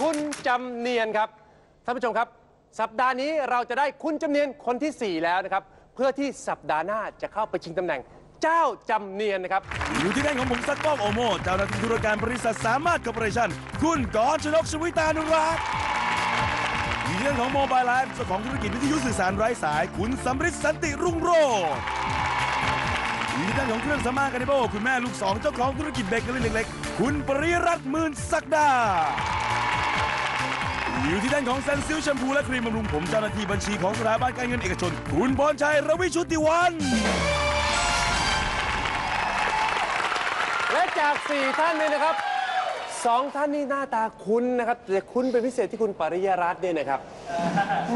คุณจำเนียนครับท่านผู้ชมครับ สัปดาห์นี้เราจะได้คุณจำเนียนคนที่ 4 แล้วนะครับ เพื่อที่สัปดาห์หน้าจะเข้าไปชิงตำแหน่งเจ้าจำเนียนนะครับ อยู่ที่ด้านของผงซักฟอกโอโมเจ้าหน้าที่ธุรการบริษัทสามารถคอร์ปอเรชั่นคุณกรณ์ชนกชวิตานุรักษ์อยู่ที่ด้านของโมบายไลฟ์เจ้าของธุรกิจวิทยุสื่อสารไร้สาย คุณสำริดสันติรุ่งโรจน์อยู่ที่ด้านของเครื่องสำอางกันดิโบคุณแม่ลูกสองเจ้าของธุรกิจเบเกอรี่เล็กๆ คุณปริรัตน์หมื่นศักดา อยู่ที่ด้านของเซนซิลแชมพูและครีมบำรุงผมเจ้าหน้าที่บัญชีของสถาบันการเงินเอกชน คุณพรชัยรวิชุติวัน และจาก 4 ท่านเนี่ยนะครับสองท่านนี่หน้าตาคุ้นนะครับแต่คุ้นเป็นพิเศษที่คุณปริยรัตน์เนี่ยนะครับ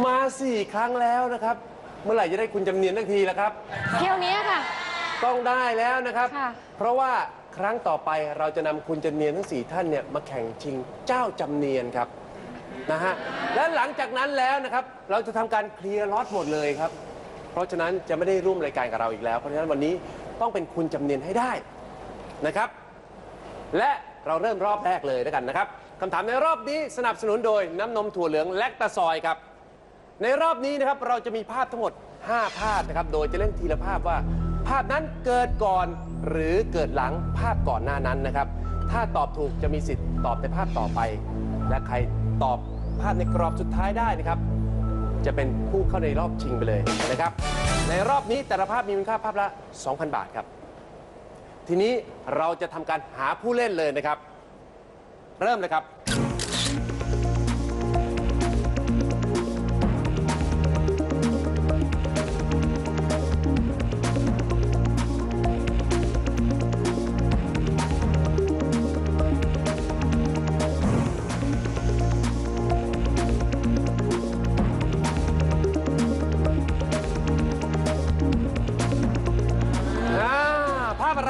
มา4ครั้งแล้วนะครับ เมื่อไหร่จะได้คุณจำเนียนทักทีละครับ เที่ยวนี้ค่ะ ต้องได้แล้วนะครับ ค่ะ เพราะว่าครั้งต่อไปเราจะนำคุณจำเนียนทั้ง4ท่านเนี่ยมาแข่งชิงเจ้าจำเนียนครับ นะฮะ และหลังจากนั้นแล้วนะครับ เราจะทำการเคลียร์ล็อตหมดเลยครับ เพราะฉะนั้นจะไม่ได้ร่วมรายการกับเราอีกแล้ว เพราะฉะนั้นวันนี้ต้องเป็นคุณจำเนียนให้ได้นะครับ และเราเริ่มรอบแรกเลยแล้วกันนะครับคำถามในรอบนี้สนับสนุนโดยน้ำนมถั่วเหลืองแลคตาซอยครับ ในรอบนี้นะครับเราจะมีภาพทั้งหมด 5 ภาพนะครับ โดยจะเล่นทีละภาพว่า ภาพนั้นเกิดก่อนหรือเกิดหลังภาพก่อนหน้านั้นนะครับ ถ้าตอบถูกจะมีสิทธิ์ตอบในภาพต่อไป และใครตอบ ภาพในกรอบสุดท้ายได้นะครับ จะเป็นผู้เข้าในรอบชิงไปเลยนะครับ ในรอบนี้แต่ละภาพมีมูลค่าภาพละ 2,000 บาทครับ ทีนี้เราจะทำการหาผู้เล่นเลยนะครับ เริ่มเลยครับ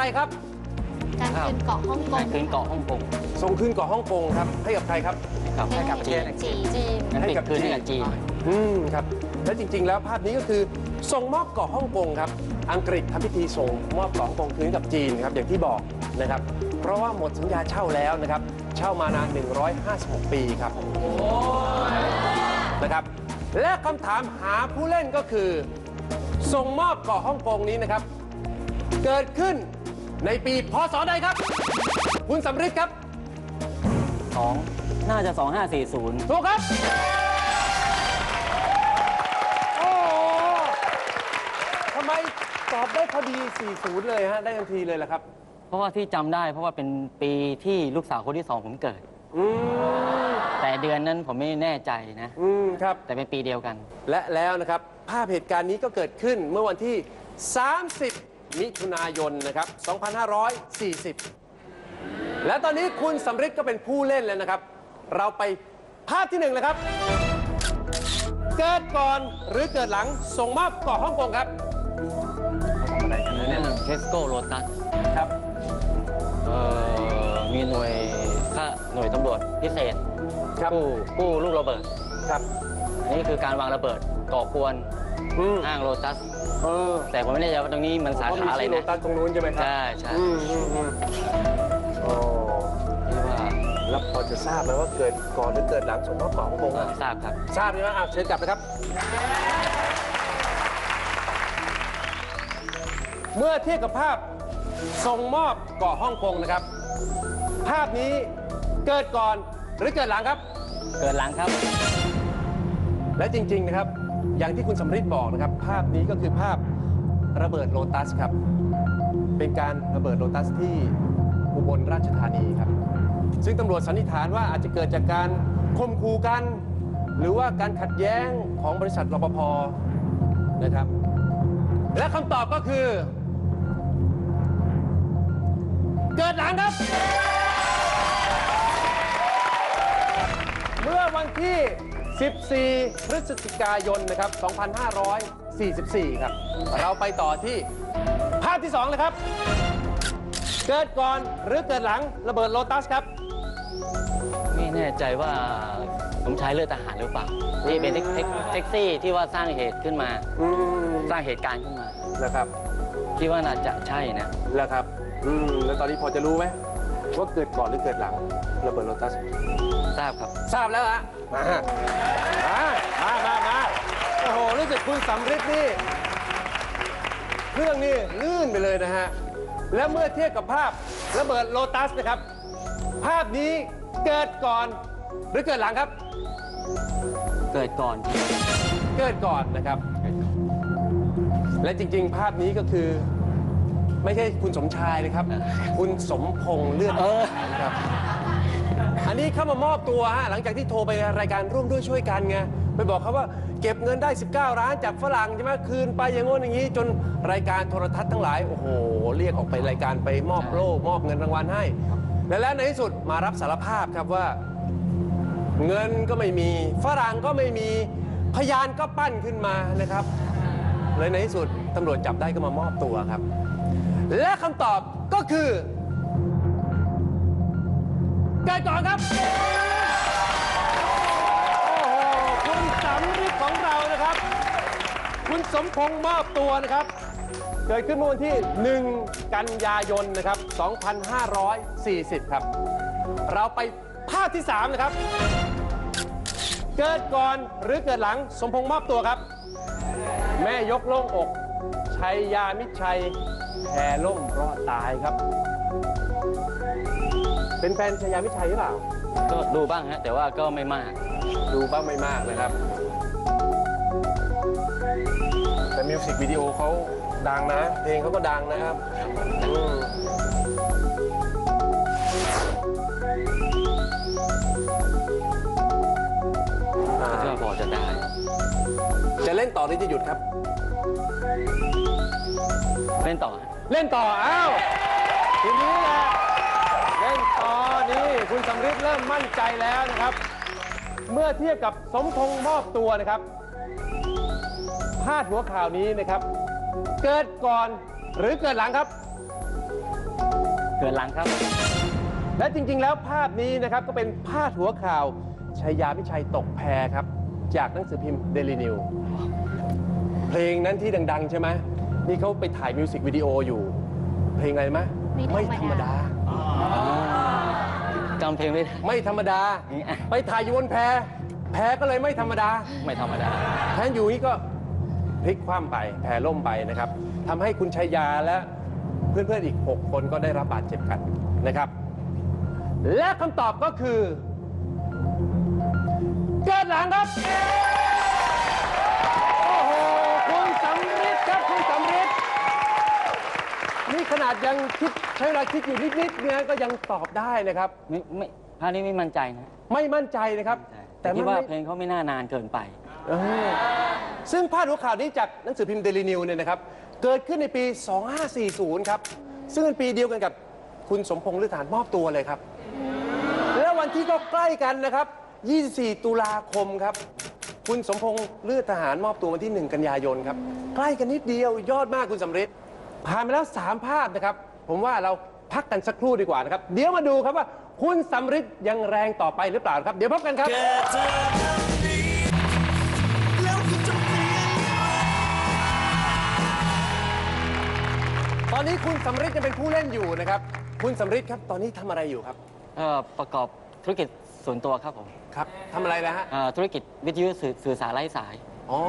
อะไรครับการคืนเกาะฮ่องกงคืนเกาะฮ่องกงส่งคืนเกาะฮ่องกงครับให้กับใครครับครับให้กับจีนจีนจีนงั้นให้ปิดกับคืนจีนให้กับจีนอืมครับและจริง ๆ แล้วภาพนี้ก็คือส่งมอบเกาะฮ่องกงครับ อังกฤษทำพิธีส่งมอบเกาะฮ่องกงคืนให้กับจีนครับอย่างที่บอกนะครับ เพราะว่าหมดสัญญาเช่าแล้วนะครับ เช่ามานาน 156 ปีครับนะครับ และคำถามหาผู้เล่นก็คือ ส่งมอบเกาะฮ่องกงนี้นะครับ เกิดขึ้น ในปีพศใดครับ คุณสำริดครับ สองน่าจะ 2540 ถูกครับ โอ้โหทำไมตอบได้พอดี 40 เลยฮะ ได้ทันทีเลยล่ะครับ เพราะว่าที่จำได้เพราะว่าเป็นปีที่ลูกสาวคนที่สองผมเกิด อืม แต่เดือนนั้นผมไม่แน่ใจนะ อืม ครับ แต่เป็นปีเดียวกัน และแล้วนะครับ ภาพเหตุการณ์นี้ก็เกิดขึ้นเมื่อวันที่ 30 มิถุนายนนะครับ 2540 และตอนนี้คุณสำริดก็เป็นผู้เล่นแล้วนะครับ เราไปภาพที่หนึ่งเลยครับ เกิดก่อนหรือเกิดหลังส่งมอบเกาะฮ่องกงครับ เทสโก้โ o ตัสครับ เอ่อ มีหน่วยข้าหน่วยตำรวจพิเศษครับกู้กู้ลูกระเบิด ครับ อันนี่คือการวางระเบิดก่อกวนอืม ห้างโ o ตัส เออแต่ผมไม่แน่ใจว่าตรงนี้มันสาขาอะไรเพมีชื่โลนะตัสตรงนู้นใช่ไหมครับใช่ใช่อืมอืมอืมโอ้ที่ว่าแล้วพอจะทราบไหมว่าเกิดก่อนหรือเกิดหลังสมมติเกาะฮ่องกงเอ่อทราบครับ ทราบใช่ไหมอะเชิญกลับนะครับ เมื่อเทียบกับภาพส่งมอบเกาะฮ่องกงนะครับ ภาพนี้เกิดก่อนหรือเกิดหลังครับ เกิดหลังครับ และจริง ๆ นะครับ อย่างที่คุณสำริดบอกนะครับ ภาพนี้ก็คือภาพระเบิดโลตัสครับ เป็นการระเบิดโลตัสที่อุบลราชธานีครับ ซึ่งตำรวจสันนิษฐานว่าอาจจะเกิดจากการข่มขู่กัน หรือว่าการขัดแย้งของบริษัทรปภนะครับ และคำตอบก็คือ เกิดหลังครับ เมื่อวันที่ 14 พฤศจิกายนนะครับ 2544 ครับ เราไปต่อที่ภาพที่ 2 เลยครับ เกิดก่อนหรือเกิดหลังระเบิดโลตัสครับ ไม่แน่ใจว่าผมใช้เลือดทหารหรือเปล่าที่เป็นแท็กแท็กแท็กซี่ที่ว่าสร้างเหตุขึ้นมา อืมสร้างเหตุการณ์ขึ้นมานะครับคิดว่าน่าจะใช่นะแล้วครับ อืม แล้วตอนนี้พอจะรู้ไหมว่าเกิดก่อนหรือเกิดหลังระเบิดโลตัส ทราบครับ ทราบแล้วฮะมามามามามาโอ้โห รู้สึกคุณสำริดนี่ เครื่องนี่ลื่นไปเลยนะฮะ แล้วเมื่อเทียบกับภาพระเบิดโลตัสนะครับ ภาพนี้เกิดก่อนหรือเกิดหลังครับ เกิดก่อน เกิดก่อนนะครับ และจริง ๆ ภาพนี้ก็คือ ไม่ใช่คุณสมชายนะครับ คุณสมพงษ์เลือดเออครับ อันนี้เข้ามามอบตัวฮะหลังจากที่โทรไปรายการร่วมด้วยช่วยกันไงไปบอกเขาว่าเก็บเงินได้ 19 ล้านจากฝรั่งใช่ไหมคืนไปอย่างงู้นอย่างนี้ จนรายการโทรทัศน์ทั้งหลายโอ้โหเรียกออกไปรายการไปมอบโล่มอบเงินรางวัลให้ และแล้วในที่สุดมารับสารภาพครับว่า เงินก็ไม่มีฝรั่งก็ไม่มีพยานก็ปั้นขึ้นมานะครับเลยในที่สุดตำรวจจับได้ก็มามอบตัวครับ และคำตอบก็คือ เกิดก่อนครับ โอ้โห คุณสำริดของเรานะครับ คุณสมพงษ์มอบตัวนะครับ เกิดขึ้นเมื่อวันที่ 1 กันยายนนะครับ 2540 ครับ เราไปภาพที่ 3 นะครับ เกิดก่อนหรือเกิดหลังสมพงษ์มอบตัวครับ แม่ยกโล่งอก ชัยยามิตรชัยแผ่ล่มรอดตายครับ เป็นแฟนชัยยามิตรชัยหรือเปล่า ก็ดูบ้างฮะแต่ว่าก็ไม่มาก ดูบ้างไม่มากนะครับ แต่มิวสิกวิดีโอเขาดังนะ เพลงเขาก็ดังนะครับอืมอ่าก็พอจะได้ จะเล่นต่อหรือจะหยุดครับ เล่นต่อฮะ เล่นต่อ อ้าว ทีนี้แหละ เล่นต่อนี่ คุณสำริดเริ่มมั่นใจแล้วนะครับ เมื่อเทียบกับสมพงษ์มอบตัวนะครับพาดหัวข่าวนี้นะครับ เกิดก่อนหรือเกิดหลังครับ เกิดหลังครับ และจริง ๆ แล้วภาพนี้นะครับก็เป็นพาดหัวข่าวชัยยาพิชัยตกแพครับ จากหนังสือพิมพ์เดลินิวเพลงนั้นที่ดัง ๆ ใช่ไหมนี่เขาไปถ่ายมิวสิกวิดีโออยู่ เพลงอะไรไหมไม่ธรรมดาธรรมดา จำเพลงไม่ได้ ไม่ธรรมดานี่อะไปถ่ายอยู่บนแพแพก็เลยไม่ธรรมดาไม่ธรรมดาแทนอยู่นี่ก็พลิกคว่ำไปแพล่มไปนะครับทำให้คุณชัยยาและเพื่อนๆอีก 6 คนก็ได้รับบาดเจ็บกันนะครับ และคำตอบก็คือ เกิดหลังครับ โอ้โห คุณสำริดครับ คุณสำริดนี่ ขนาดยังคิดใช้เวลาคิดอยู่นิดๆเนี่ยก็ยังตอบได้นะครับ ไม่ไม่ภาคนี้ไม่มั่นใจนะไม่มั่นใจนะครับ แต่แต่คิดมันว่าไม่เพลงเขาไม่น่านานเกินไป เออซึ่งพาดหัวข่าวนี้จากหนังสือพิมพ์เดลินิวเนี่ยนะครับ เกิดขึ้นในปี 2540 ครับ ซึ่งเป็นปีเดียวกันกับคุณสมพงษ์ลือฐานมอบตัวเลยครับ และวันที่ก็ใกล้กันนะครับ 24 ตุลาคมครับ คุณสมพงษ์เลือดทหารมอบตัววันที่ 1 กันยายนครับ ใกล้กันนิดเดียวยอดมากคุณสำริด ผ่านไปแล้ว 3 ภาพนะครับ ผมว่าเราพักกันสักครู่ดีกว่านะครับ เดี๋ยวมาดูครับว่าคุณสำริดยังแรงต่อไปหรือเปล่าครับ เดี๋ยวพบกันครับ ตอนนี้คุณสำริดยังเป็นผู้เล่นอยู่นะครับ คุณสำริดครับตอนนี้ทำอะไรอยู่ครับเอ่อประกอบธุรกิจส่วนตัวครับผมครับทำอะไรนะฮะเอ่อธุรกิจวิทยุสื่อสื่อสารไร้สาย อ๋อ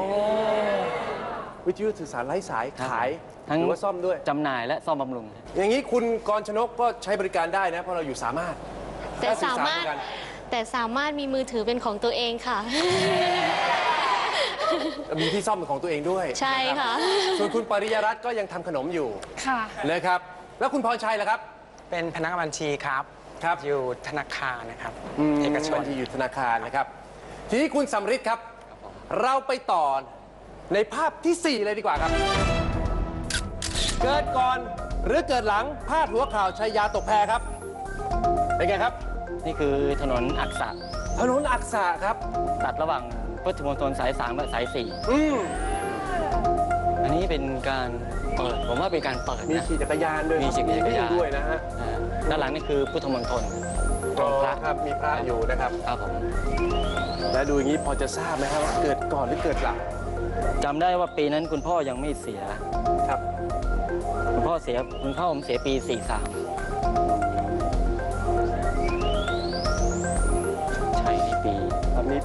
วิทยุสื่อสารไร้สายครับขายทั้ง หรือว่าซ่อมด้วย จำหน่ายและซ่อมบำรุง อย่างนี้คุณกรชนกก็ใช้บริการได้นะเพราะเราอยู่สามารถแต่สามารถก็สื่อสเหอนกันแต่สามารถมีมือถือเป็นของตัวเองค่ะ มีที่ซ่อมเป็นของตัวเองด้วยใช่ค่ะ นรับส่วนคุณปริยรัตน์ก็ยังทำขนมอยู่ค่ะ นะครับ แล้วคุณพรชัยล่ะครับ เป็นพนักงานบัญชีครับ ครับ อยู่ธนาคารนะครับมเอกชนบัญชีอยู่ธนาคารนะครับ ทีนี้คุณสำริดครับ เราไปต่อ ในภาพทีสี่ 4 เลยดีกว่าครับ เกิดก่อนหรือเกิดหลังพาดหัวข่าวชัยยาตกแพครับ เป็นไงครับ นี่คือถนนอักษะถนนอักษะครับ ตัดระหว่างพุทธมณฑลสายสามกับสายสี่อืมอันนี้เป็นการเปิด ผมว่าเป็นการเปิดมีนะ ขี่จักรยานด้วยมีขี่จักรยาน วิ่งด้วยนะฮะอ่าด้านหลังนี่คือพุทธมณฑลตรงพระครับมีพระอยู่นะครับ ครับผม แล้วดูอย่างนี้พอจะทราบไหมครับว่าเกิดก่อนหรือเกิดหลัง จำได้ว่าปีนั้นคุณพ่อยังไม่เสีย ครับ คุณพ่อเสียคุณพ่อผมเสียปี 43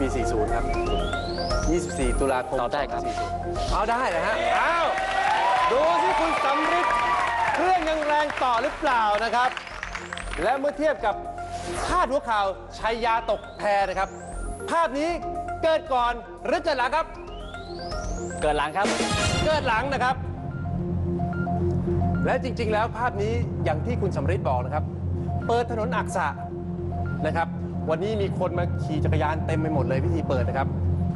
ปี 40 ครับ 24 ตุลาคมตอบได้ครับ 40เอาได้นะฮะอ้าวดูสิคุณสำริดเครื่องยังแรงต่อหรือเปล่านะครับ และเมื่อเทียบกับพาดหัวข่าวชัยยาตกแพนะครับ ภาพนี้เกิดก่อนหรือเกิดหลังครับ เกิดหลังครับ เกิดหลังนะครับ และจริง ๆ แล้วภาพนี้อย่างที่คุณสำริดบอกนะครับ เปิดถนนอักษะนะครับ วันนี้มีคนมาขี่จักรยานเต็มไปหมดเลยพิธีเปิดนะครับ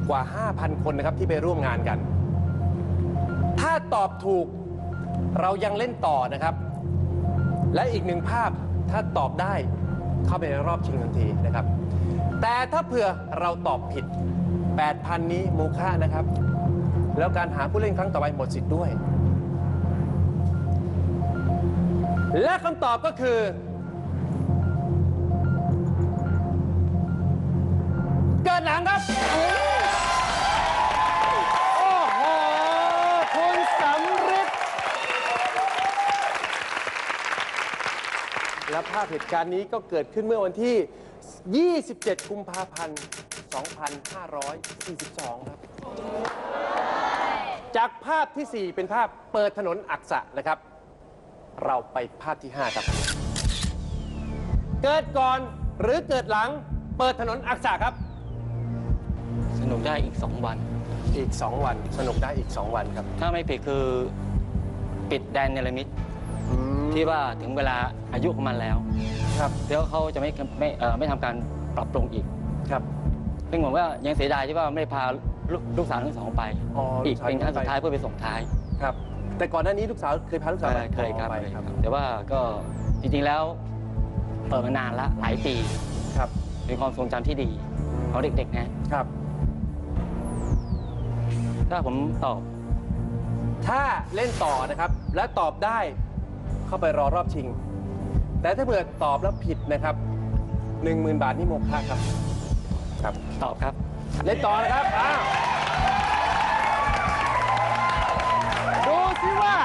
กว่า 5,000 คนนะครับที่ไปร่วมงานกัน ถ้าตอบถูกเรายังเล่นต่อนะครับ และอีกหนึ่งภาพถ้าตอบได้เข้าไปในรอบชิงทันทีนะครับ แต่ถ้าเผื่อเราตอบผิด 8,000 นี้โมฆะนะครับ แล้วการหาผู้เล่นครั้งต่อไปหมดสิทธิ์ด้วย และคำตอบก็คือ เกิดหลังครับ โอ้โห คุณสำริดและภาพเหตุการณ์นี้ก็เกิดขึ้นเมื่อวันที่ 27 กุมภาพันธ์ 2542 ครับ จากภาพทีสี่ 4 เป็นภาพเปิดถนนอักษะนะครับ เราไปภาพที่ 5 ครับ เกิดก่อนหรือเกิดหลังเปิดถนนอักษะครับ สนุกได้อีก 2 วัน อีก 2 วัน สนุกได้อีก 2 วันครับ ถ้าไม่ผิดคือปิดแดนเนลมิตอืมที่ว่าถึงเวลาอายุของมันแล้วครับแล้วเขาจะไม่ไม่เอ่อไม่ทำการปรับปรุงอีกครับซึ่งผมว่ายังเสียดายที่ว่าไม่ได้พา ลูกลูกสาวทั้งสองไป อ๋ออีอีกเป็นครั้งสุดท้ายเพื่อไปส่งท้าย ครับ แต่ก่อนหน้านี้ลูกสาวเคยพาลูกสาวไปเคยครับไปเคยคครัรับ บ แต่ว่าก็จริงๆแล้วเปิดมานานละหลายปี ครับเป็นความทรงจำที่ดีของเด็กๆนะ ครับ ถ้าผมตอบถ้าเล่นต่อนะครับ และตอบได้เข้าไปรอรอบชิง แต่ถ้าเผื่อตอบแล้วผิดนะครับ 10,000 บาทนี่โมฆะครับ ครับ ตอบครับ เล่นต่อนะครับอ้าวดูสิว่า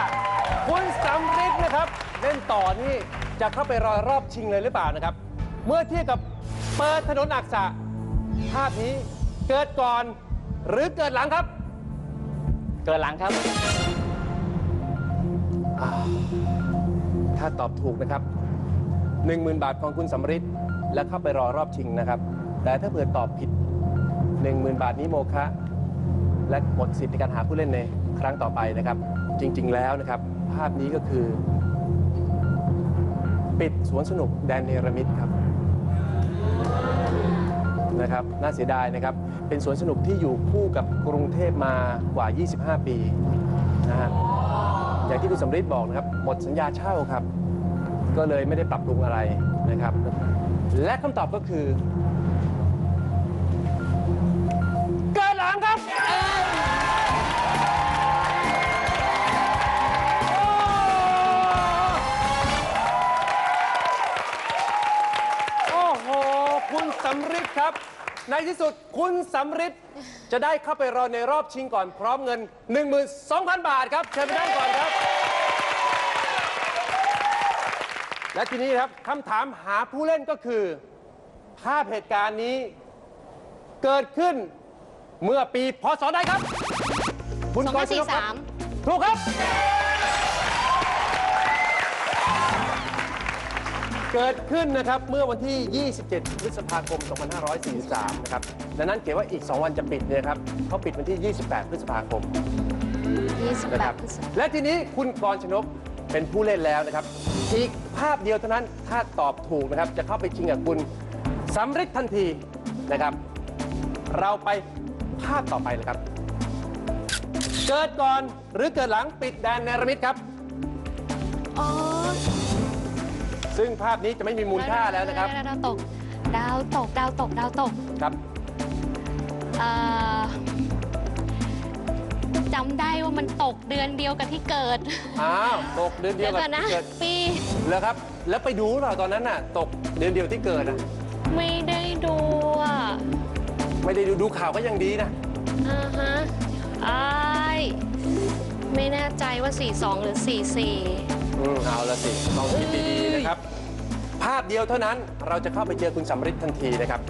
คุณสำริดนะครับ เล่นต่อนี่จะเข้าไปรอรอบชิงเลยหรือเปล่านะครับ เมื่อเทียบกับเปิดถนนอักษะภาพนี้เกิดก่อนหรือเกิดหลังครับ เกิดหลังครับ ถ้าตอบถูกนะครับ 10,000 บาทของคุณสำริดและเข้าไปรอรอบชิงนะครับ แต่ถ้าเผื่อตอบผิด 10,000 บาทนี้โมฆะและหมดสิทธิ์ในการหาผู้เล่นในครั้งต่อไปนะครับ จริง ๆ แล้วนะครับ ภาพนี้ก็คือ ปิดสวนสนุกแดนเนรมิตครับนะครับน่าเสียดายนะครับ เป็นสวนสนุกที่อยู่คู่กับกรุงเทพมากว่า 25 ปีนะฮะอย่างที่คุณสำริดบอกนะครับหมดสัญญาเช่าครับ ก็เลยไม่ได้ปรับปรุงอะไรนะครับ และคำตอบก็คือำริดครับ ในที่สุดคุณสำริดจะได้เข้าไปรอในรอบชิงก่อนพร้อมเงิน 12,000 บาทครับ เชิญไปด้านก่อนครับ และทีนี้ครับคำถามหาผู้เล่นก็คือ ภาพเหตุการณ์นี้เกิดขึ้นเมื่อปีพศใดครับ คุณกรณ์ชนกครับ2543ถูกครับ เกิดขึ้นนะครับเมื่อวันที่ 27 พฤษภาคม 2543 นะครับดังนั้นเขียนว่าอีก 2 วันจะปิดเนี่ยครับเขาปิดวันที่ 28 พฤษภาคมนะครับ28พฤษภาคมและทีนี้คุณกรณ์ชนกเป็นผู้เล่นแล้วนะครับ อีกภาพเดียวเท่านั้น ถ้าตอบถูกนะครับ จะเข้าไปชิงกับคุณสำริดทันทีนะครับ เราไปภาพต่อไปเลยครับ เกิดก่อนหรือเกิดหลังปิดแดนเนรมิตครับ อ๋อ ซึ่งภาพนี้จะไม่มีมูลค่าแล้วนะครับ ดาวตก ดาวตก ดาวตก ดาวตกครับ เอ่อจำได้ว่ามันตกเดือนเดียวกับที่เกิด อ้าวตกเดือนเดียวเดี๋ยวก่อนนะเกิดปีแล้วครับ แล้วไปดูหรือเปล่าตอนนั้นน่ะ ตกเดือนเดียวที่เกิดนะไม่ได้ดูอะไม่ได้ดูดูข่าวก็ยังดีนะ อ่าฮะไอายไม่แน่ใจว่า 42 หรือ 44อืม เอาละสิต้องคิดดีๆนะครับ ภาพเดียวเท่านั้นเราจะเข้าไปเจอคุณสำริดทันทีนะครับ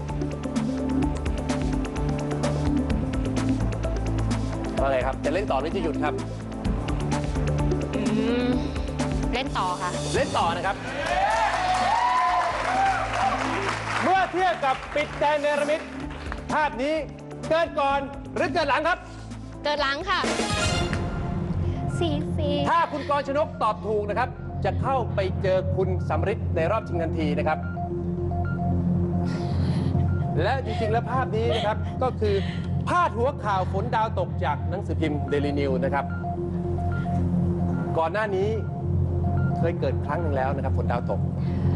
อะไรครับจะเล่นต่อหรือจะหยุดครับเล่นต่อค่ะ เล่นต่อนะครับ เมื่อเทียบกับปิดแดนเนรมิตภาพนี้เกิดก่อนหรือเกิดหลังครับ เกิดหลังค่ะ สีสีถ้าคุณกรชนกตอบถูกนะครับ จะเข้าไปเจอคุณสำริดในรอบชิงทันทีนะครับ และจริงๆแล้วภาพนี้นะครับก็คือพาดหัวข่าวฝนดาวตกจากหนังสือพิมพ์เดลินิวนะครับ ก่อนหน้านี้เคยเกิดครั้งหนึ่งแล้วนะครับฝนดาวตก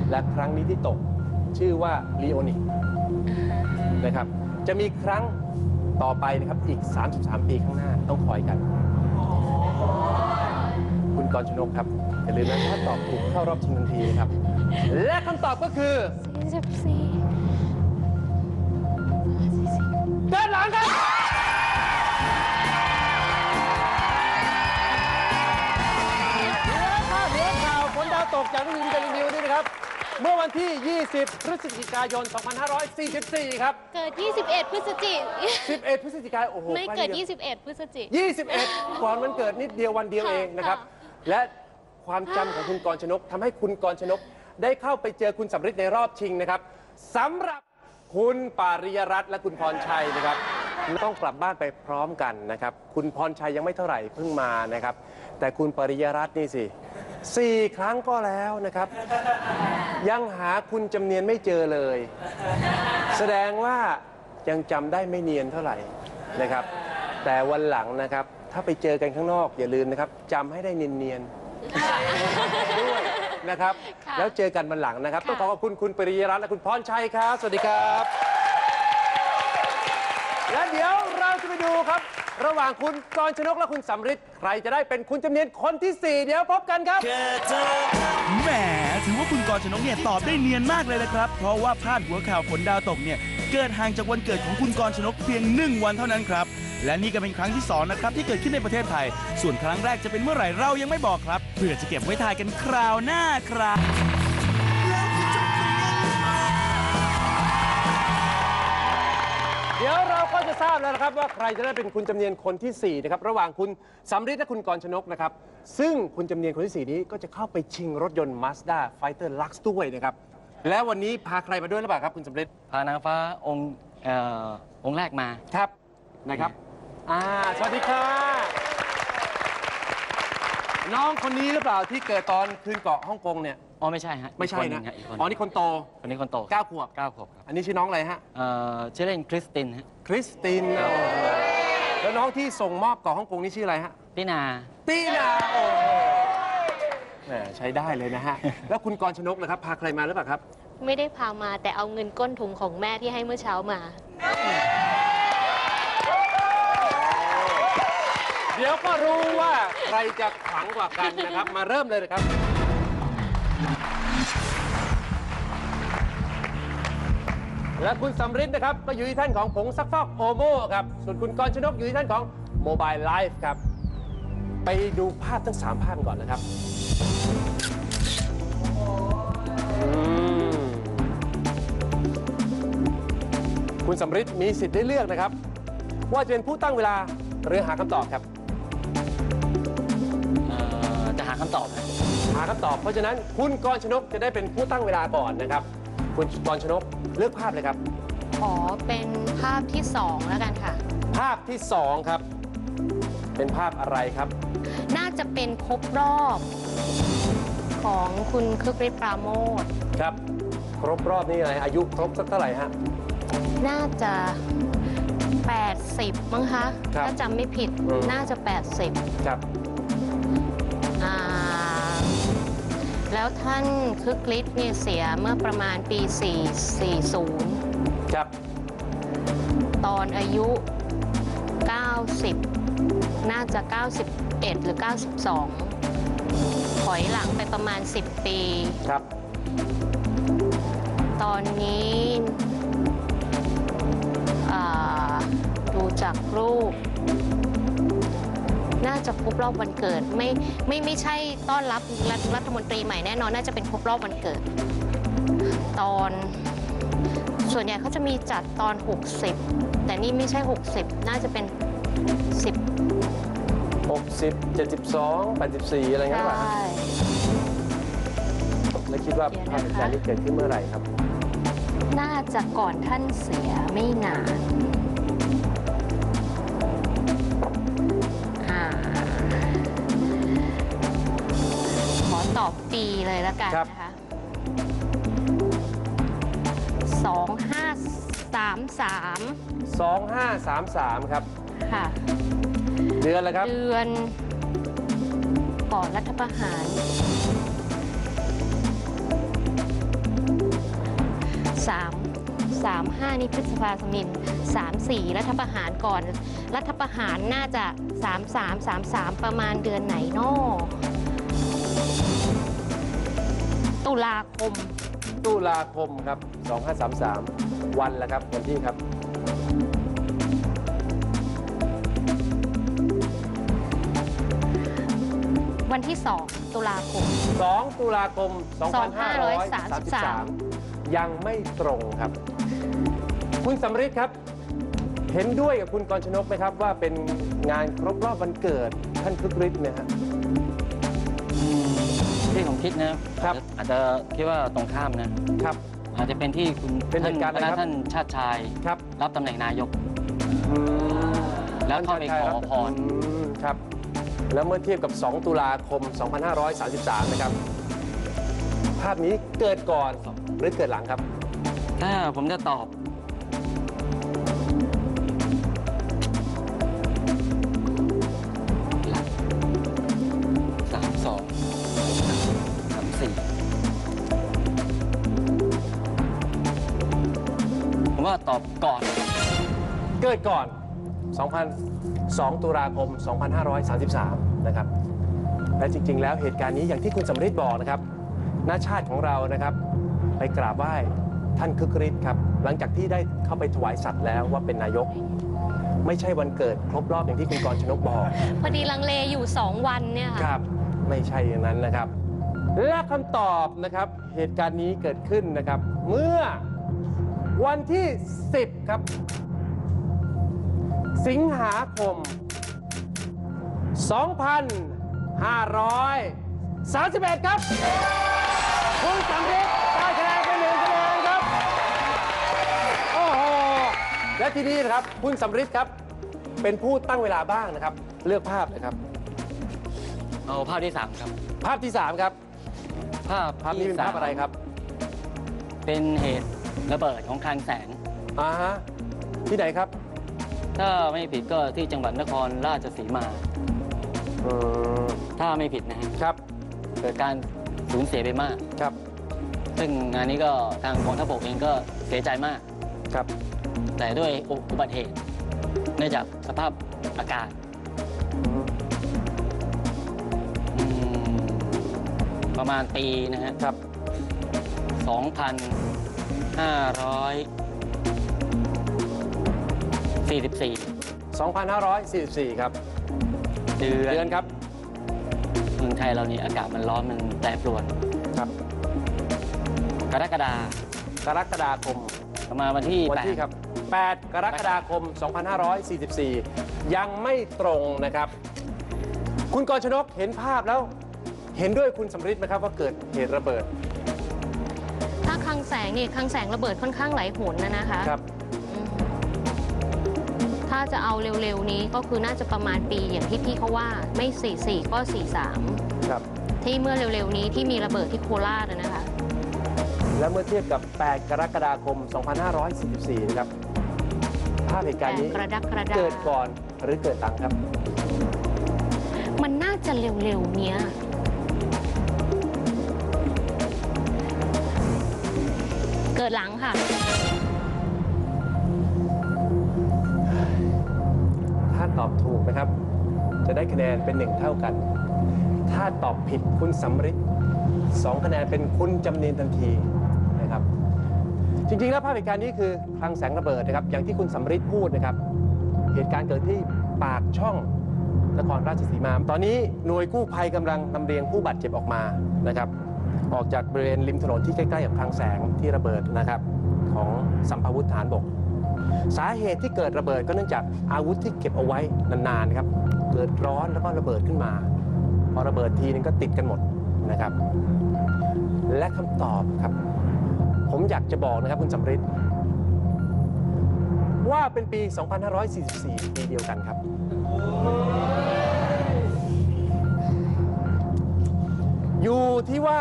และครั้งนี้ที่ตกชื่อว่าลีโอนิกนะครับ จะมีครั้งต่อไปนะครับอีก 33 ปีข้างหน้าต้องคอยกัน คุณกรชนกครับ อย่าลืมนะถ้าตอบถูกเข้ารอบชิงทันทีนะครับ และคำตอบก็คือสี่สิบสี่เดินหลังครับ เหลือข่าวเหลือข่าวฝนดาวตกจากหนังสือพิมพ์เดลินิวนี่นะครับ เมื่อวันที่ 20 พฤศจิกายน 2544 ครับ เกิด 21 พฤศจิ11 พฤศจิกายน โอ้โหไม่เกิดใล้ยว21 พฤศจิ 21 ก่อนวันเกิดนิดเดียววันเดียวเองนะครับ ค่ะ และความจำของคุณกรชนกทำให้คุณกรชนก ได้เข้าไปเจอคุณสำริดในรอบชิงนะครับสำหรับคุณปาริยรัตน์และคุณพรชัยนะครับ ต้องกลับบ้านไปพร้อมกันนะครับ คุณพรชัยยังไม่เท่าไหร่เพิ่งมานะครับ แต่คุณปริยรัตน์นี่สิสี่ครั้งก็แล้วนะครับ ยังหาคุณจำเนียนไม่เจอเลย แสดงว่ายังจำได้ไม่เนียนเท่าไหร่นะครับ แต่วันหลังนะครับ ถ้าไปเจอกันข้างนอกอย่าลืมนะครับจำให้ได้เนียนๆด้วยนะครับ ค่ะแล้วเจอกันวันหลังนะครับ ค่ะ ต้องขอขอบคุณคุณปริยรัตน์และคุณพรชัยครับ สวัสดีครับ และเดี๋ยวเราจะไปดูครับ ระหว่างคุณกรชนกและคุณสำริดใครจะได้เป็นคุณจำเนียนคนที่สี่เดี๋ยวพบกันครับแหมถือว่าคุณกรชนกเนี่ยตอบได้เนียนมากเลยนะครับ เพราะว่าพาดหัวข่าวฝนดาวตกเนี่ยเกิดห่างจากวันเกิดของคุณกรชนกเพียงหนึ่งวันเท่านั้นครับ และนี่ก็เป็นครั้งที่สองนะครับ ที่เกิดขึ้นในประเทศไทย ส่วนครั้งแรกจะเป็นเมื่อไหร่เรายังไม่บอกครับเพื่อจะเก็บไว้ทายกันคราวหน้าครับ เดี๋ยวเราก็จะ ทราบแล้วนะครับว่าใครจะได้เป็นคุณจำเนียนคนที่ 4 นะครับ ระหว่างคุณสำริดและคุณกรชนกนะครับ ซึ่งคุณจำเนียนคนที่ 4 นี้ก็จะเข้าไปชิงรถยนต์ Mazda Fighter Lux ด้วยนะครับ และวันนี้พาใครมาด้วยหรือเปล่าครับคุณสำริดพานางฟ้าองค์เอ่อองค์แรกมา ครับ นะครับ อ่า สวัสดีค่ะ น้องคนนี้หรือเปล่าที่เกิดตอนคืนเกาะฮ่องกงเนี่ย อ๋อไม่ใช่ฮะไม่ใช่อีกคหนะงฮอีกคนอ๋อนี่คนโตคนนี้คนโตเก้าขวบ เก้าขวบครับอันนี้ชื่อน้องอะไรฮะ เอ่อชื่อเล่นคริสตินฮะคริสตินโอ้โหแล้วน้องที่ส่งมอบเกาะฮ่องกงนี่ชื่ออะไรฮะ พี่นา ตีนาโอ้โหแหมใช้ได้เลยนะฮะ แล้วคุณกรชนกนะครับ พาใครมาหรือเปล่าครับ ไม่ได้พามาแต่เอาเงินก้นถุงของแม่ที่ให้เมื่อเช้ามา เดี๋ยวก็รู้ว่าใครจะขลังกว่ากันนะครับ มาเริ่มเลยนะครับ และคุณสำริดนะครับก็อยู่ที่ท่านของผงซักฟอกโอโมครับ ส่วนคุณกรชนกอยู่ที่ท่านของโมบายไลฟ์ครับ ไปดูภาพทั้ง 3 ภาพก่อนนะครับอืมคุณสำริดมีสิทธิ์ได้เลือกนะครับ ว่าจะเป็นผู้ตั้งเวลาหรือหาคำตอบครับ เอ่อจะหาคำตอบฮะหาคำตอบ เพราะฉะนั้นคุณกรชนกจะได้เป็นผู้ตั้งเวลาก่อนนะครับ คุณกรชนกเลือกภาพเลยครับ ขอเป็นภาพที่สองแล้วกันค่ะ ภาพที่2ครับ เป็นภาพอะไรครับ น่าจะเป็นครบรอบ ของคุณคึกฤทธิ์ปราโมทครับ ครบรอบนี่อะไรอายุครบสักเท่าไหร่ฮะ น่าจะ 80 มั้งคะ ครับถ้าจำไม่ผิดอืม น่าจะ 80 ครับ แล้วท่านคึกฤทธิ์เนี่ยเสียเมื่อประมาณปี 440 ครับ ตอนอายุ 90 น่าจะ 91 หรือ 92 ถอยหลังไปประมาณ 10 ปี ครับ ตอนนี้อ่าดูจากรูป น่าจะครบรอบวันเกิด ไม่ไม่ไม่ใช่ต้อนรับรัฐรัฐมนตรีใหม่แน่นอนน่าจะเป็นครบรอบวันเกิด ตอนส่วนใหญ่เขาจะมีจัดตอน 60 แต่นี่ไม่ใช่ 60 น่าจะเป็น 10 60 72 84 อะไรเงี้ยป่ะใช่แล้วคิดว่าเดี๋ยวนะคะภาพเหตุการณ์นี้เกิดขึ้นเมื่อไหร่ครับ น่าจะก่อนท่านเสียไม่นาน ขอตอบปีเลยแล้วกันครับ นะคะสองห้าสามสาม2533 ครับ ค่ะ เดือนแล้วครับ เดือนก่อนรัฐประหาร สาม สามห้านี่พฤษภาสมินสามสี่รัฐประหารก่อน รัฐประหารน่าจะสามสามสามสามประมาณเดือนไหนนอ ตุลาคม ตุลาคมครับ 2533 วันแล้วครับวันที่ครับ วันที่สองตุลาคม 2 ตุลาคม 2533 ยังไม่ตรงครับ คุณสำริดครับ เห็นด้วยกับคุณกรชนกไหมครับ ว่าเป็นงานครบรอบวันเกิดท่านคึกฤทธิ์เนี่ยฮะอืม ที่ผมคิดนะครับ อาจจะคิดว่าตรงข้ามนะครับ อาจจะเป็นที่คุณเป็นเหท่านตุการณ์อะไรครับท่านชาติชายครับ รับตำแหน่งนายกอืมแล้วเข้าไปขอพรอืมครับ แล้วเมื่อเทียบกับ 2 ตุลาคม 2533 นะครับ ภาพนี้เกิดก่อนหรือเกิดหลังครับ ถ้าผมจะตอบ อบก่อน เกิดก่อน 2002 ตุลาคม 2533 นะครับ และจริง ๆ แล้วเหตุการณ์นี้อย่างที่คุณสำริดบอกนะครับหน้าชาติของเรานะครับ ไปกราบไหว้ท่านคึกฤทธิ์ครับ หลังจากที่ได้เข้าไปถวายสัตว์แล้วว่าเป็นนายก ไม่ใช่วันเกิดครบรอบอย่างที่คุณกรณ์ชนกบอก พอดีลังเลอยู่สองวันเนี่ยคค่ะรับ ไม่ใช่อย่างนั้นนะครับ และคำตอบนะครับ เหตุการณ์นี้เกิดขึ้นนะครับ เมื่อ วันที่ 10 ครับ สิงหาคม 2531 ครับ คุณสำเร็จได้คะแนนไปหนึ่งคะแนนครับ โอ้โห และทีนี้นะครับ คุณสำริดครับ เป็นผู้ตั้งเวลาบ้างนะครับ เลือกภาพนะครับ เอาภาพที่สามครับ ภาพที่ 3 ครับ ภาพภาพนี้เป็นที่สมภาพอะไรครับ เป็นเหตุ ระเบิดของคลังแสง อ่าฮะที่ไหนครับถ้าไม่ผิดก็ที่จังหวัดนครราชสีมาอืมถ้าไม่ผิดนะฮะครับเกิดการสูญเสียไปมาก ครับซึ่งงานนี้ก็ทางกองทัพบกเองก็เสียใจมาก ครับ แต่ด้วยอุบัติเหตุเนื่องจากสภาพอากาศอืมอืมประมาณปีนะฮะครับ 2,544 2544 ครับ เดือนเดือนครับ เมืองไทยเรานี่อากาศมันร้อนมันแปรปรวน ครับ กรกฎากรกฎาคม ประมาณวันที่วันแปดที่ครับ 8 กรกฎาคม 2544 ยังไม่ตรงนะครับ คุณกรชนกเห็นภาพแล้ว เห็นด้วยคุณสำริดไหมครับว่าเกิดเหตุระเบิดถ้า คลังแสงนี่คลังแสงระเบิดค่อนข้างไหลายหนนะนะคะครับ อืมถ้าจะเอาเร็วๆนี้ก็คือน่าจะประมาณปีอย่างที่พี่เขาว่าไม่ 44 ก็43ครับที่เมื่อเร็วๆนี้ที่มีระเบิดที่โคราชอะนะคะ และเมื่อเทียบกับ 8 กรกฎาคม 2544 นะครับ ภาพเหตุการณ์นี้ แปดกรกฎาคมเกิดก่อนหรือเกิดหลังครับ มันน่าจะเร็วๆเนี้ย เกิดหลังค่ะ ถ้าตอบถูกนะครับ จะได้คะแนนเป็นหนึ่งเท่ากัน ถ้าตอบผิดคุณสำริดสองคะแนนเป็นคุณจำเนียนทันทีนะครับ จริงๆแล้วภาพเหตุการณ์นี้คือคลังแสงระเบิดนะครับ อย่างที่คุณสำริดพูดนะครับ เหตุการณ์เกิดที่ปากช่องนครราชสีมา ตอนนี้หน่วยกู้ภัยกำลังนำเรียงผู้บาดเจ็บออกมานะครับ ออกจากบริเวณริมถนนที่ใกล้ๆกับคลังแสงที่ระเบิดนะครับของสัมภาวุธฐานบก สาเหตุที่เกิดระเบิดก็เนื่องจากอาวุธที่เก็บเอาไว้นานๆครับเกิดร้อนแล้วก็ระเบิดขึ้นมา พอระเบิดทีนึงก็ติดกันหมดนะครับ และคำตอบครับ ผมอยากจะบอกนะครับคุณสำริดว่าเป็นปี 2544 ปีเดียวกันครับ อยู่ที่ว่า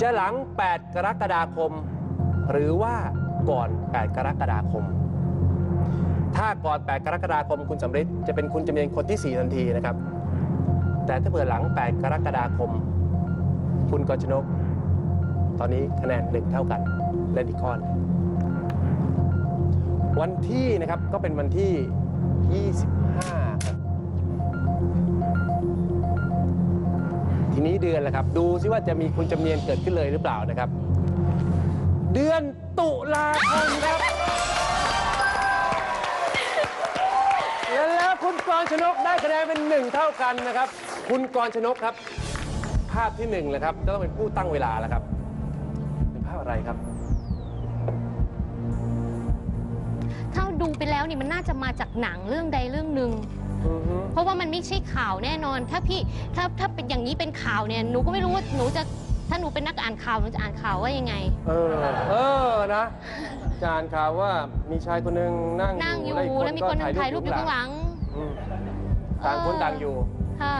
จะหลัง 8 กรกฎาคม หรือว่าก่อน 8 กรกฎาคม ถ้าก่อน 8 กรกฎาคมคุณสำริดจะเป็นคุณจำเนียนคนที่ 4 ทันทีนะครับ แต่ถ้าเผื่อหลัง 8 กรกฎาคม คุณกชนก ตอนนี้คะแนนหนึ่งเท่ากันและดิคอน วันที่นะครับก็เป็นวันที่ 25ครับ ทีนี้เดือนละครับ ดูซิว่าจะมีคุณจำเนียนเกิดขึ้นเลยหรือเปล่านะครับ เดือนตุลาคมครับ แล้วคุณกรชนกได้คะแนนเป็นหนึ่งเท่ากันนะครับ คุณกรชนกครับ ภาพที่หนึ่งเลยครับจะต้องเป็นผู้ตั้งเวลาแล้วครับ เป็นภาพอะไรครับ ถ้าดูไปแล้วนี่มันน่าจะมาจากหนังเรื่องใดเรื่องหนึ่ง เพราะว่ามันไม่ใช่ข่าวแน่นอน ถ้าพี่ถ้าถ้าเป็นอย่างนี้เป็นข่าวเนี่ยหนูก็ไม่รู้ว่าหนูจะถ้าหนูเป็นนักอ่านข่าวหนูจะอ่านข่าวว่ายังไง เออ เออนะอ่านข่าวว่ามีชายคนหนึ่งนั่งนั่งอยู่และก็แล้วมีคนหนึ่งถ่ายรูปอยู่ข้างหลังอืมต่างคนต่างอยู่ค่ะ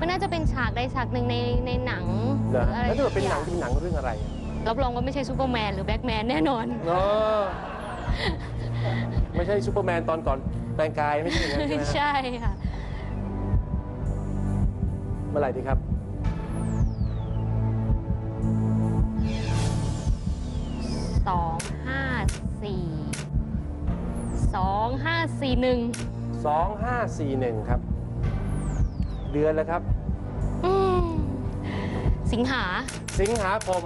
มันน่าจะเป็นฉากใดฉากหนึ่งในในหนังเหรอหรืออะไรแล้วถ้าเกิดเป็นหหนังจะเป็นหนังเรื่องอะไรรับรองว่าไม่ใช่ซูเปอร์แมนหรือแบทแมนแน่นอนเออไม่ใช่ซูเปอร์แมนตอนก่อน แปลงกายไม่ใช่อย่างนั้นใช่ไหมไม่ฮะใช่ค่ะ เมื่อไหร่ดีครับ สองห้าสี่สองห้าสี่หนึ่ง2541 ครับ เดือนแล้วครับ อืมสิงหาสิงหาคม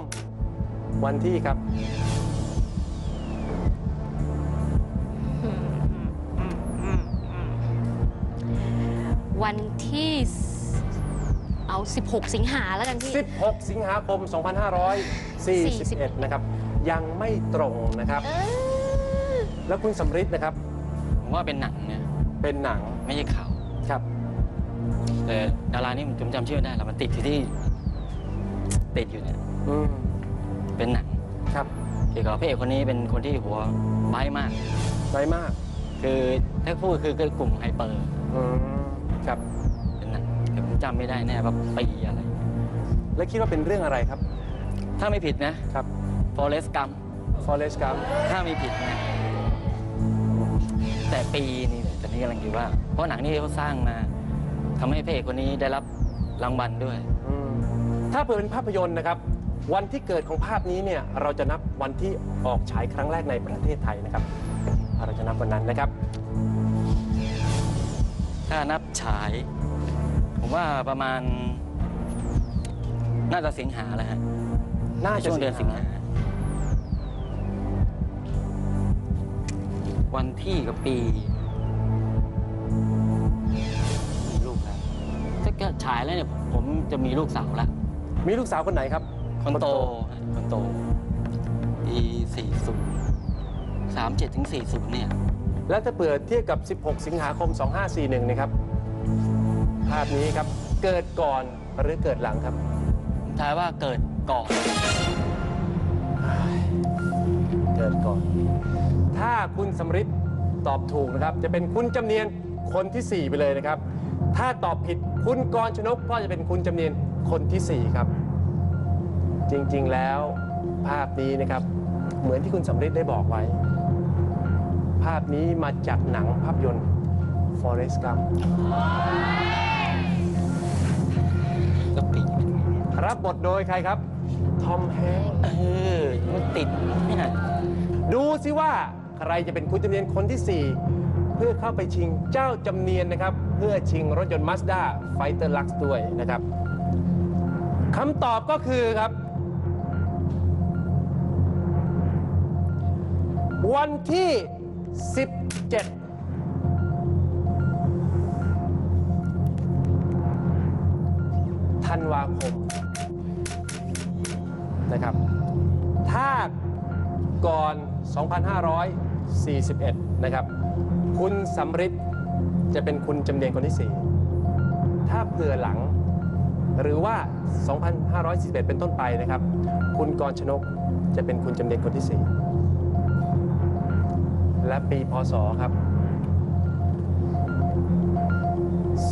วันที่ครับ วันที่สเอา 16 สิงหาแล้วกันพี่ 16 สิงหาคม 2541 นะครับ ยังไม่ตรงนะครับเออแล้วคุณสำริดนะครับ ผมว่าเป็นหนังเนี่ยเป็นหนังไม่ใช่ข่าวครับ แต่ดารานี่ผมจำชื่อไม่ได้แล้วมันติดอยู่ที่ ติดอยู่เนี่ยอืมเป็นหนังครับเกี่ยวกับพระเอกคนนี้เป็นคนที่หัวไบ้มากไรมาก คือถ้าพูดคือคือกลุ่มไฮเปอร์อืม จำไม่ได้แน่ว่าปีอะไร แล้วคิดว่าเป็นเรื่องอะไรครับ ถ้าไม่ผิดนะครับ Forest Gump Forest Gump ถ้าไม่ผิดนะ แต่ปีนี้เลยตอนนี้กำลังคิดว่า เพราะหนังนี้เขาสร้างมาทำให้พระเอกคนนี้ได้รับรางวัลด้วย อืมถ้าเปิดเป็นภาพยนตร์นะครับ วันที่เกิดของภาพนี้เนี่ยเราจะนับวันที่ออกฉายครั้งแรกในประเทศไทยนะครับ เราจะนับวันนั้นนะครับ ถ้านับฉายผม ว่าประมาณ น่าจะสิงหาแล้วฮะน่าจะช่วงเดือนสิงหา วันที่กับปีมีลูกแล้วถ้าเกิดฉายแล้วเนี่ยผมจะมีลูกสาวละมีลูกสาวคนไหนครับ คนโตฮะคนโตปี40 37ถึง40เนี่ย แล้วถ้าเปิดเทียบกับ 16 สิงหาคม 2541นะครับ ภาพนี้ครับ เกิดก่อนหรือเกิดหลังครับผมทายว่าเกิดก่อน เกิดก่อน ถ้าคุณสำริดตอบถูกนะครับ จะเป็นคุณจำเนียนคนที่ 4 ไปเลยนะครับ ถ้าตอบผิดคุณกรณ์ชนกก็จะเป็นคุณจำเนียนคนที่ 4 ครับ จริงๆแล้วภาพนี้นะครับ เหมือนที่คุณสำริดได้บอกไว้ ภาพนี้มาจากหนังภาพยนตร์ Forest Gump รับบทโดยใครครับ ทอมแฮงค์เออมันติดเนี่ยดูสิว่าใครจะเป็นคุณจำเนียนคนที่ 4 เพื่อเข้าไปชิงเจ้าจำเนียนนะครับ เพื่อชิงรถยนต์ Mazda Fighter Lux ด้วยนะครับคำตอบก็คือครับ วันที่ 17ธันวาคม นะครับ ถ้าก่อน 2541 นะครับ คุณสำริดจะเป็นคุณจำเนียนคนที่ 4 ถ้าเผื่อหลัง หรือว่า 2541 เป็นต้นไปนะครับ คุณกรชนกจะเป็นคุณจำเนียนคนที่ 4 และปีพศครับ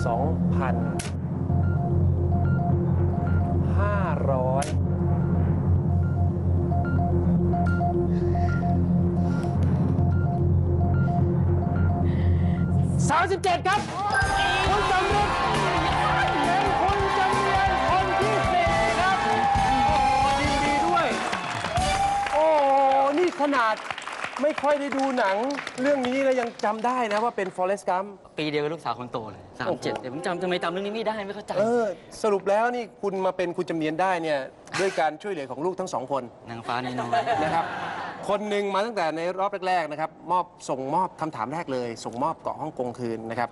2,500 37 ครับ คุณสำริดเป็นคุณจำเนียนคนที่สี่ครับ โอ้โหยินดีด้วย โอ้โหนี่ขนาดไม่ค่อยได้ดูหนัง เรื่องนี้แล้วยังจำได้นะว่าเป็น Forrest Gump ปีเดียวกับลูกสาวคนโตเลยสามโอ้โหเจ็ดแต่ผมจำทำไมจำเรื่องนี้ไม่ได้ไม่เข้าใจเออ สรุปแล้วนี่คุณมาเป็นคุณจำเนียนได้เนี่ย ด้วยการช่วยเหลือของลูกทั้งสองคน นางฟ้าในน้อย นะครับ คนหนึ่งมาตั้งแต่ในรอบแรกๆนะครับมอบส่งมอบคำถามแรกเลย ส่งมอบเกาะฮ่องกงคืนนะครับ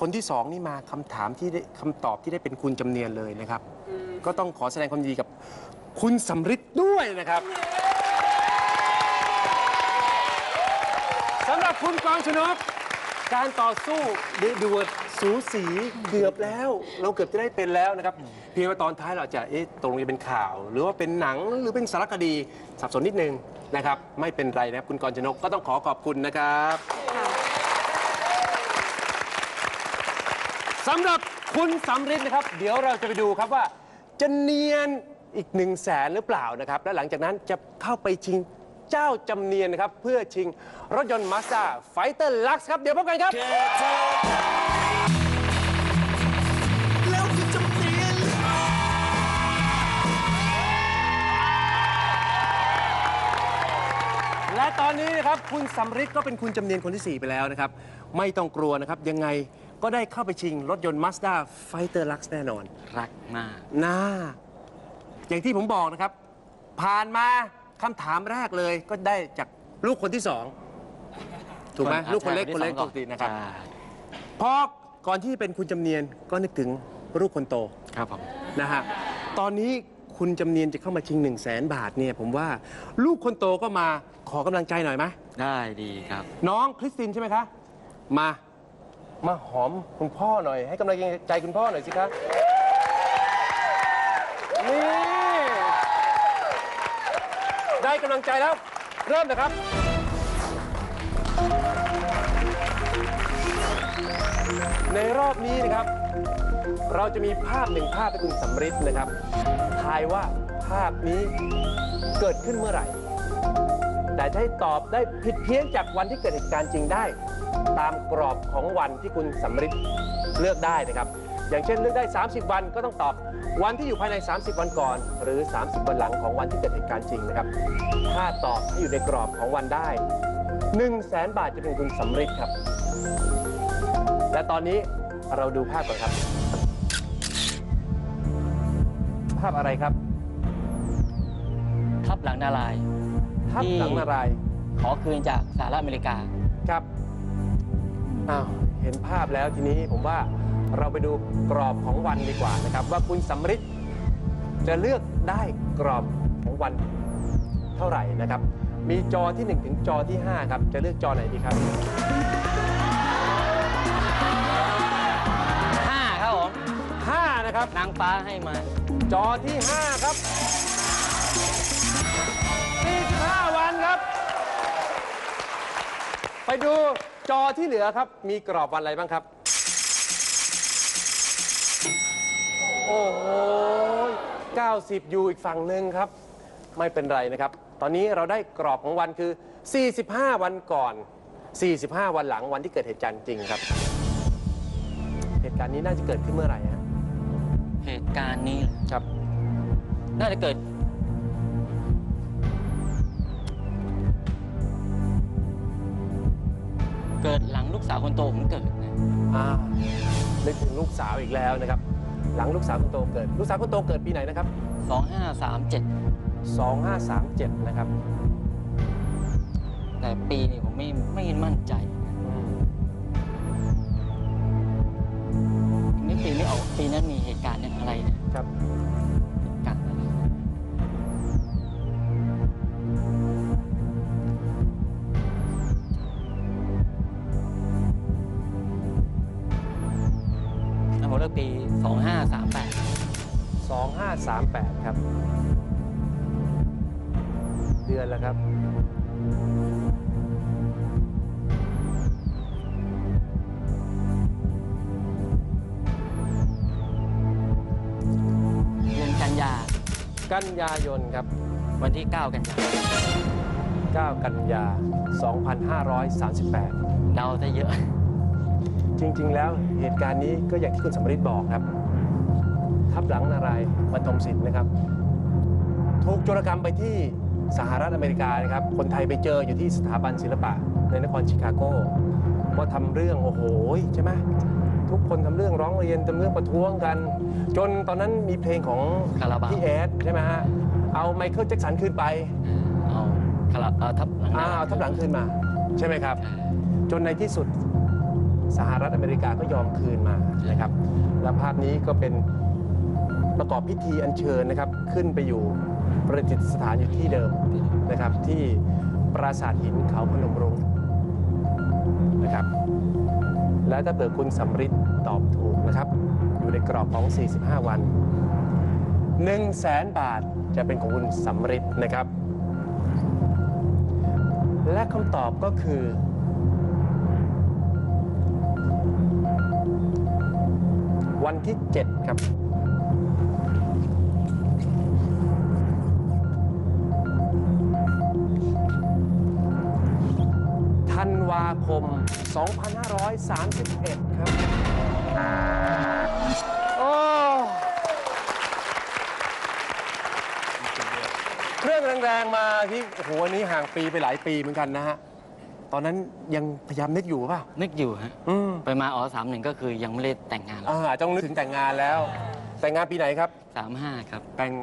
คนที่สองนี่มาคำถามที่ได้คำตอบที่ได้เป็นคุณจำเนียนเลยนะครับ ก็ต้องขอแสดงความยินดีกับคุณสำริดด้วยนะครับสำหรับคุณกองชนก การต่อสู้ดูดูสูสีเกือบแล้ว เราเกือบจะได้เป็นแล้วนะครับ เพียงว่าตอนท้ายเราอาจจะเอ๊ะตรงนี้เป็นข่าว หรือว่าเป็นหนังหรือเป็นสารคดีสับสนนิดนึงนะครับ ไม่เป็นไรนะครับคุณกรณ์ชนกก็ต้องขอขอบคุณนะครับสำหรับคุณสำริดนะครับ เดี๋ยวเราจะไปดูครับว่าจะเนียนอีกหนึ่งแสนหรือเปล่านะครับ และหลังจากนั้นจะเข้าไปชิง เจ้าจำเนียนนะครับ เพื่อชิงรถยนต์ Mazda Fighter Lux ครับ เดี๋ยวพบกันครับและตอนนี้นะครับ คุณสำริดก็เป็นคุณจำเนียนคนที่ 4 ไปแล้วนะครับ ไม่ต้องกลัวนะครับ ยังไงก็ได้เข้าไปชิงรถยนต์ Mazda Fighter Lux แน่นอน รักมากน่าอย่างที่ผมบอกนะครับ ผ่านมา คำถามแรกเลยก็ได้จากลูกคนที่สองถูกไหมลูกคนเล็กคนเล็กปกตินะครับใช่พอก่อนที่จะเป็นคุณจำเนียนก็นึกถึงลูกคนโตครับผมนะฮะตอนนี้คุณจำเนียนจะเข้ามาชิง1 0 0 0 0แสนบาทเนี่ยผมว่าลูกคนโตก็มาขอกำลังใจหน่อยไหมได้ดีครับ น้องคริสตินใช่ไหมคะ มามาหอมคุณพ่อหน่อย ให้กำลังใจคุณพ่อหน่อยสิคะนี่ได้ กำลังใจแล้ว เริ่มนะครับ ในรอบนี้นะครับ เราจะมีภาพหนึ่งภาพให้คุณสำริดนะครับ ทายว่าภาพนี้เกิดขึ้นเมื่อไหร่ แต่จะให้ตอบได้ผิดเพี้ยนจากวันที่เกิดเหตุการณ์จริงได้ ตามกรอบของวันที่คุณสำริดเลือกได้นะครับ อย่างเช่นเลือกได้ 30 วันก็ต้องตอบวันที่อยู่ภายใน 30 วันก่อน หรือ 30 วันหลังของวันที่เกิดเหตุการณ์จริงนะครับ ถ้าตอบให้อยู่ในกรอบของวันได้ 1 0 0 0 0แสนบาทจะเป็นคุณสำริดครับ และตอนนี้เราดูภาพก่อนครับ ภาพอะไรครับ ทับหลังนารายณ์ภาพหลังนารายณ์ขอคืนจากสหรัฐอเมริกา ครับอ้าวเห็นภาพแล้วทีนี้ผมว่า เราไปดูกรอบของวันดีกว่านะครับ ว่าคุณสำริดจะเลือกได้กรอบของวันเท่าไหร่นะครับ มีจอที่ 1 ถึงจอที่ 5 ครับ จะเลือกจอไหนดีครับ5ครับผม 5 นะครับ นางฟ้าให้มา จอที่ 5 ครับ 45 วันครับ ไปดูจอที่เหลือครับ มีกรอบวันอะไรบ้างครับ โอ้โห90 อยู่อีกฝั่งหนึ่งครับ ไม่เป็นไรนะครับ ตอนนี้เราได้กรอบของวันคือ 45 วันก่อน 45 วันหลังวันที่เกิดเหตุการณ์จริงครับ เหตุการณ์นี้น่าจะเกิดขึ้นเมื่อไหร่ฮะเหตุการณ์นี้เหรอครับ น่าจะเกิด เกิดหลังลูกสาวคนโตผมเกิดนะอ่านึกถึงลูกสาวอีกแล้วนะครับ หลังลูกสาวคนโตเกิด ลูกสาวคนโตเกิดปีไหนนะครับ 2537 2537 นะครับแต่ปีนี้ผมไม่ไม่มั่นใจนึกปีไม่ออกปีนั้นมีเหตุการณ์อะไรเนี่ยครับ 2538 ครับ เดือนแล้วครับเดือนกันยา กันยายนครับ วันที่ 9 กันยา 9 กันยา 2538เดาซะเยอะ จริง ๆ แล้วเหตุการณ์นี้ก็อย่างที่คุณสมฤทธิ์บอกครับ ทับหลังนารายณ์บรรทมศิลป์นะครับ ถูกโจรกรรมไปที่สหรัฐอเมริกานะครับ คนไทยไปเจออยู่ที่สถาบันศิลปะในนครชิคาโกว่าทำเรื่องโอ้โหใช่ไหมทุกคนทำเรื่องร้องเรียนทำเรื่องประท้วงกัน จนตอนนั้นมีเพลงของคาราบาวพี่แอดใช่ไหมฮะเอาไมเคิลแจ็คสันคืนไปเอาคาราเอาทับหลังอ่าเอาทับหลังคืนมา ใช่ไหมครับ จนในที่สุดสหรัฐอเมริกาก็ยอมคืนมานะครับ และภาพนี้ก็เป็น ประกอบพิธีอัญเชิญนะครับขึ้นไปอยู่ประดิษฐานอยู่ที่เดิมนะครับ ที่ปราสาทหินเขาพนมรุ้งนะครับ และถ้าเกิดคุณสำริดตอบถูกนะครับ อยู่ในกรอบของ 45 วัน 1 0 0 0 0แสนบาทจะเป็นของคุณสำริดนะครับ และคำตอบก็คือวันที่ 7 ครับ 2531 ครับ โอ้เครื่องแรงๆมาที่โอ้โหวันนี้ห่างปีไปหลายปีเหมือนกันนะฮะ ตอนนั้นยังพยายามนึกอยู่ป่ะ นึกอยู่ฮะ อืมไปมาอ๋อสามหนึ่งก็คือยังไม่ได้แต่งงานอ่าต้องนึกถึงแต่งงานแล้ว แต่งงานปีไหนครับ สามห้าครับแต่ง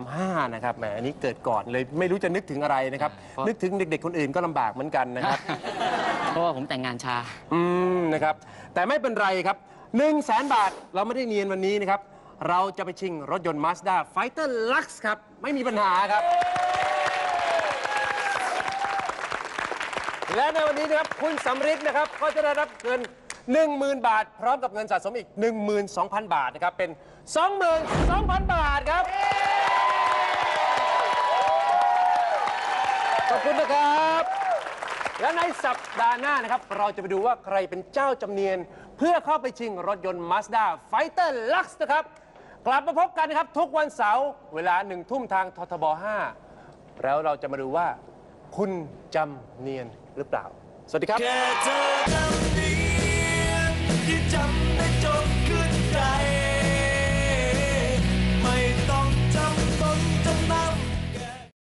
35 นะครับ แหม อันนี้เกิดก่อนเลยไม่รู้จะนึกถึงอะไรนะครับเพราะ นึกถึงเด็ก ๆ คนอื่นก็ลำบากเหมือนกันนะครับเพ ราะว่าผมแต่งงานช้า อืมนะครับ แต่ไม่เป็นไรครับ1 0 0 0 0แสนบาทเราไม่ได้เนียนวันนี้นะครับ เราจะไปชิงรถยนต์ Mazda Fighter Lux ครับ ไม่มีปัญหาครับ และในวันนี้นะครับ คุณสำริดนะครับ ก็จะได้รับเงิน 10,000 บาท พร้อมกับเงินสะสมอีก 12,000 บาทนะครับ เป็น 22,000 บาทครับ ขอบคุณนะครับ และในสัปดาห์หน้านะครับ เราจะไปดูว่าใครเป็นเจ้าจำเนียน เพื่อเข้าไปชิงรถยนต์ Mazda Fighter Lux นะครับ กลับมาพบกันนะครับ ทุกวันเสาร์เวลาหนึ่งทุ่มทางททบ 5 แล้วเราจะมาดูว่า คุณจำเนียนหรือเปล่า สวัสดีครับ แค่เธอจำเนียนที่จำได้จนขึ้นใจ